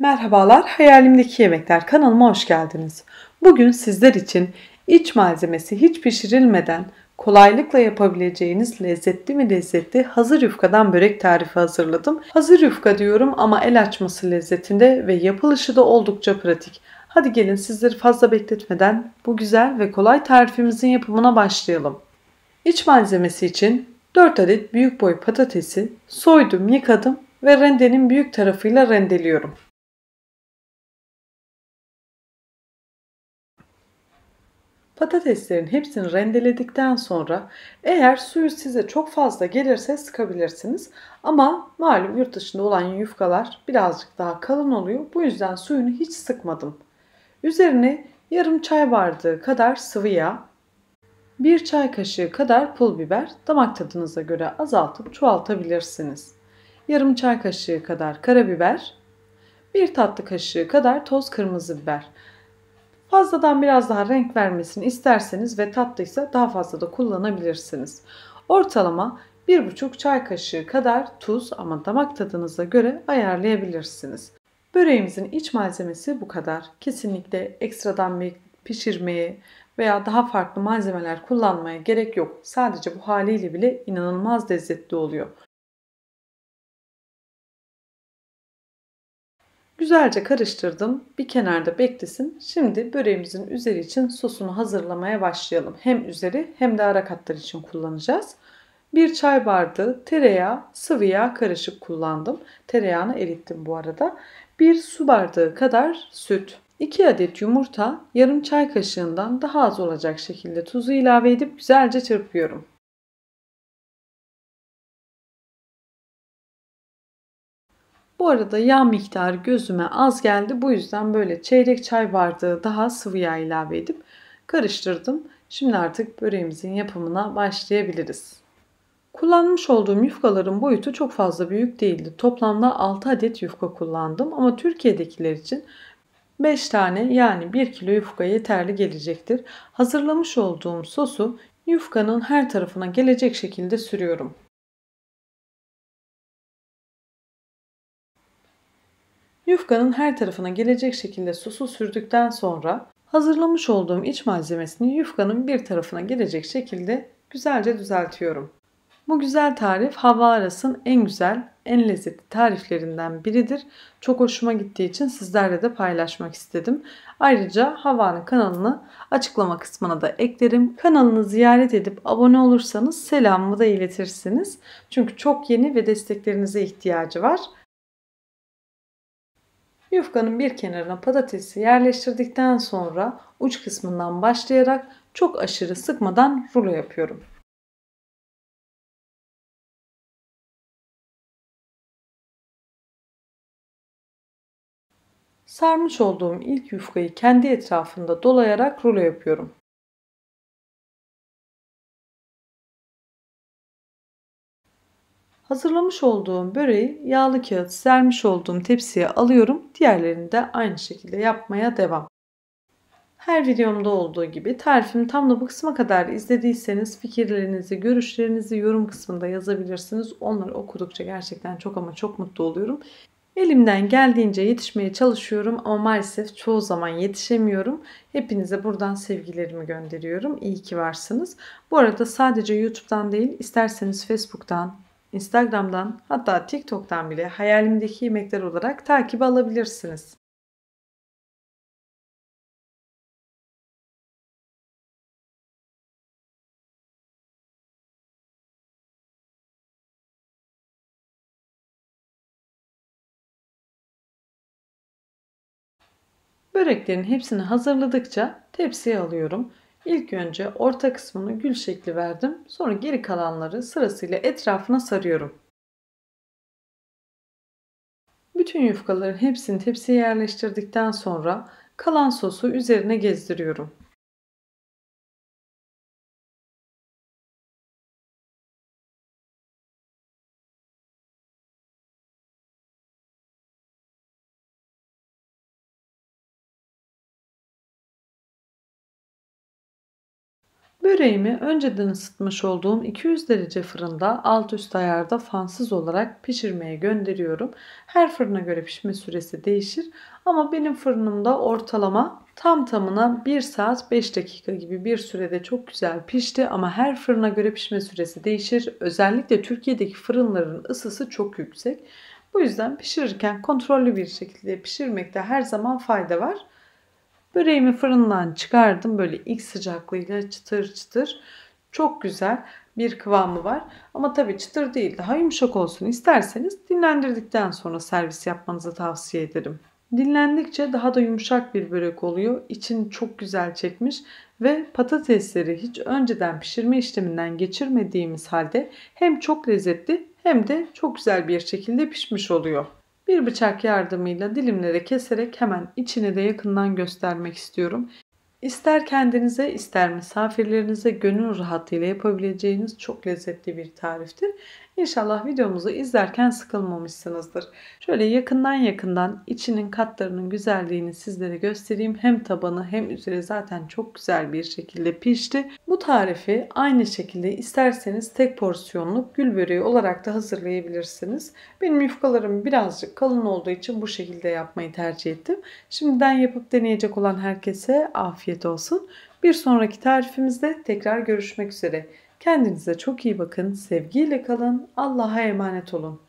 Merhabalar, Hayalimdeki Yemekler kanalıma hoş geldiniz. Bugün sizler için iç malzemesi hiç pişirilmeden kolaylıkla yapabileceğiniz lezzetli mi lezzetli hazır yufkadan börek tarifi hazırladım. Hazır yufka diyorum ama el açması lezzetinde ve yapılışı da oldukça pratik. Hadi gelin sizleri fazla bekletmeden bu güzel ve kolay tarifimizin yapımına başlayalım. İç malzemesi için 4 adet büyük boy patatesi soydum, yıkadım ve rendenin büyük tarafıyla rendeliyorum. Patateslerin hepsini rendeledikten sonra eğer suyu size çok fazla gelirse sıkabilirsiniz. Ama malum yurt dışında olan yufkalar birazcık daha kalın oluyor. Bu yüzden suyunu hiç sıkmadım. Üzerine yarım çay bardağı kadar sıvı yağ, 1 çay kaşığı kadar pul biber damak tadınıza göre azaltıp çoğaltabilirsiniz. Yarım çay kaşığı kadar karabiber, 1 tatlı kaşığı kadar toz kırmızı biber. Fazladan biraz daha renk vermesini isterseniz ve tatlıysa daha fazla da kullanabilirsiniz. Ortalama 1,5 çay kaşığı kadar tuz ama damak tadınıza göre ayarlayabilirsiniz. Böreğimizin iç malzemesi bu kadar. Kesinlikle ekstradan bir pişirmeye veya daha farklı malzemeler kullanmaya gerek yok. Sadece bu haliyle bile inanılmaz lezzetli oluyor. Güzelce karıştırdım. Bir kenarda beklesin. Şimdi böreğimizin üzeri için sosunu hazırlamaya başlayalım. Hem üzeri hem de ara katlar için kullanacağız. Bir çay bardağı tereyağı, sıvı yağ karışık kullandım. Tereyağını erittim bu arada. Bir su bardağı kadar süt. 2 adet yumurta yarım çay kaşığından daha az olacak şekilde tuzu ilave edip güzelce çırpıyorum. Bu arada yağ miktarı gözüme az geldi. Bu yüzden böyle çeyrek çay bardağı daha sıvı yağ ilave edip karıştırdım. Şimdi artık böreğimizin yapımına başlayabiliriz. Kullanmış olduğum yufkaların boyutu çok fazla büyük değildi. Toplamda 6 adet yufka kullandım ama Türkiye'dekiler için 5 tane yani 1 kilo yufka yeterli gelecektir. Hazırlamış olduğum sosu yufkanın her tarafına gelecek şekilde sürüyorum. Yufkanın her tarafına gelecek şekilde sosu sürdükten sonra hazırlamış olduğum iç malzemesini yufkanın bir tarafına gelecek şekilde güzelce düzeltiyorum. Bu güzel tarif Havva Aras'ın en güzel, en lezzetli tariflerinden biridir. Çok hoşuma gittiği için sizlerle de paylaşmak istedim. Ayrıca Havva'nın kanalını açıklama kısmına da eklerim. Kanalını ziyaret edip abone olursanız selamımı da iletirsiniz. Çünkü çok yeni ve desteklerinize ihtiyacı var. Yufkanın bir kenarına patatesi yerleştirdikten sonra uç kısmından başlayarak çok aşırı sıkmadan rulo yapıyorum. Sarmış olduğum ilk yufkayı kendi etrafında dolayarak rulo yapıyorum. Hazırlamış olduğum böreği yağlı kağıt sermiş olduğum tepsiye alıyorum. Diğerlerini de aynı şekilde yapmaya devam. Her videomda olduğu gibi tarifimi tam da bu kısma kadar izlediyseniz fikirlerinizi, görüşlerinizi yorum kısmında yazabilirsiniz. Onları okudukça gerçekten çok ama çok mutlu oluyorum. Elimden geldiğince yetişmeye çalışıyorum ama maalesef çoğu zaman yetişemiyorum. Hepinize buradan sevgilerimi gönderiyorum. İyi ki varsınız. Bu arada sadece YouTube'dan değil, isterseniz Facebook'tan, Instagram'dan hatta TikTok'tan bile hayalimdeki yemekler olarak takip alabilirsiniz. Böreklerin hepsini hazırladıkça tepsiye alıyorum. İlk önce orta kısmını gül şekli verdim. Sonra geri kalanları sırasıyla etrafına sarıyorum. Bütün yufkaların hepsini tepsiye yerleştirdikten sonra kalan sosu üzerine gezdiriyorum. Böreğimi önceden ısıtmış olduğum 200 derece fırında alt üst ayarda fansız olarak pişirmeye gönderiyorum. Her fırına göre pişme süresi değişir ama benim fırınımda ortalama tam tamına 1 saat 5 dakika gibi bir sürede çok güzel pişti ama her fırına göre pişme süresi değişir. Özellikle Türkiye'deki fırınların ısısı çok yüksek. Bu yüzden pişirirken kontrollü bir şekilde pişirmekte her zaman fayda var. Böreğimi fırından çıkardım. Böyle ilk sıcaklığıyla çıtır çıtır. Çok güzel bir kıvamı var. Ama tabii çıtır değil daha yumuşak olsun isterseniz dinlendirdikten sonra servis yapmanızı tavsiye ederim. Dinlendikçe daha da yumuşak bir börek oluyor. İçin çok güzel çekmiş ve patatesleri hiç önceden pişirme işleminden geçirmediğimiz halde hem çok lezzetli hem de çok güzel bir şekilde pişmiş oluyor. Bir bıçak yardımıyla dilimlere keserek hemen içini de yakından göstermek istiyorum. İster kendinize ister misafirlerinize gönül rahatlığıyla yapabileceğiniz çok lezzetli bir tariftir. İnşallah videomuzu izlerken sıkılmamışsınızdır. Şöyle yakından yakından içinin katlarının güzelliğini sizlere göstereyim. Hem tabanı hem üzeri zaten çok güzel bir şekilde pişti. Bu tarifi aynı şekilde isterseniz tek porsiyonluk gül böreği olarak da hazırlayabilirsiniz. Benim yufkalarım birazcık kalın olduğu için bu şekilde yapmayı tercih ettim. Şimdiden yapıp deneyecek olan herkese afiyet olsun. Bir sonraki tarifimizde tekrar görüşmek üzere. Kendinize çok iyi bakın, sevgiyle kalın, Allah'a emanet olun.